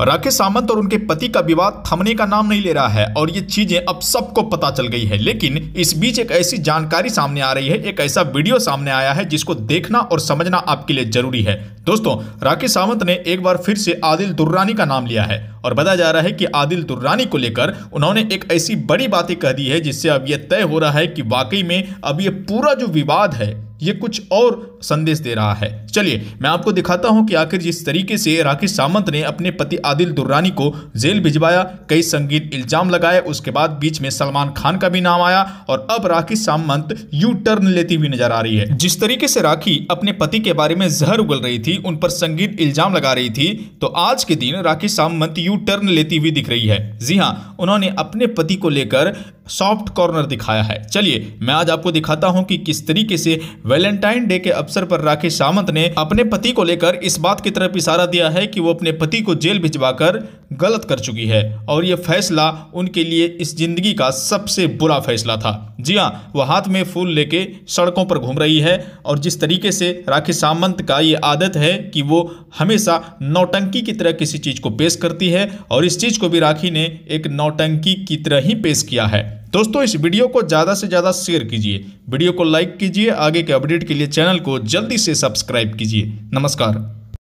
राकेश सामंत और उनके पति का विवाद थमने का नाम नहीं ले रहा है और ये चीज़ें अब सबको पता चल गई है। लेकिन इस बीच एक ऐसी जानकारी सामने आ रही है, एक ऐसा वीडियो सामने आया है जिसको देखना और समझना आपके लिए ज़रूरी है। दोस्तों, राकेश सावंत ने एक बार फिर से आदिल दुर्रानी का नाम लिया है और बताया जा रहा है कि आदिल दुर्रानी को लेकर उन्होंने एक ऐसी बड़ी बातें कह दी है जिससे अब यह तय हो रहा है कि वाकई में अब ये पूरा जो विवाद है, ये कुछ और संदेश दे रहा है। चलिए, मैं आपको दिखाता हूँ कि आखिर जिस तरीके से राकेश सामंत ने अपने पति आदिल दुर्रानी को जेल भिजवाया, कई संगीत इल्ज़ाम लगाए, उसके बाद बीच में सलमान खान का भी नाम आया और अब राखी सामंत यू टर्न लेती हुई नज़र आ रही है। जिस तरीके से राखी अपने पति के बारे में जहर उगल रही थी, उन पर संगीत इल्ज़ाम लगा रही थी तो आज के दिन राखी सामंत यू टर्न लेती हुई दिख रही है। जी हाँ उन्होंने अपने पति को लेकर सॉफ्ट कॉर्नर दिखाया है। चलिए, मैं आज आपको दिखाता हूँ कि किस तरीके से वैलेंटाइन डे के अवसर पर राकेश सावंत ने अपने पति को लेकर इस बात की तरफ़ इशारा दिया है कि वो अपने पति को जेल भिजवाकर गलत कर चुकी है और ये फैसला उनके लिए इस ज़िंदगी का सबसे बुरा फैसला था। जी हाँ वो हाथ में फूल लेके सड़कों पर घूम रही है और जिस तरीके से राखी सामंत का ये आदत है कि वो हमेशा नौटंकी की तरह किसी चीज़ को पेश करती है और इस चीज़ को भी राखी ने एक नौटंकी की तरह ही पेश किया है। दोस्तों, इस वीडियो को ज़्यादा से ज़्यादा शेयर कीजिए। वीडियो को लाइक कीजिए, आगे के अपडेट के लिए चैनल को जल्दी से सब्सक्राइब कीजिए। नमस्कार।